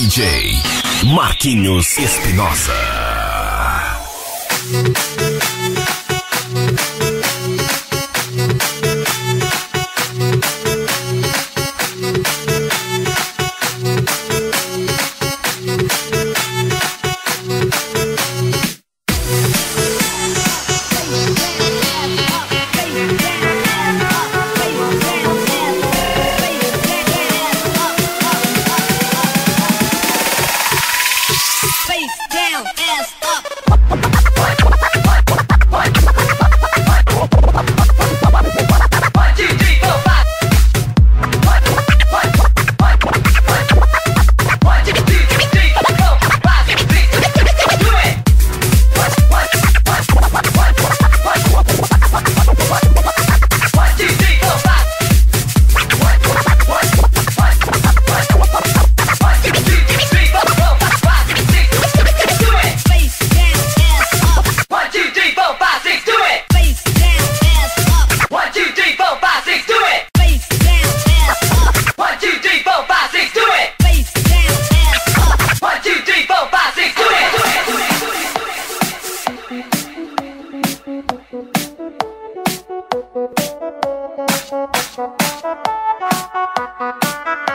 DJ Marquinhos Espinosa. www.agitonlinemt.com.br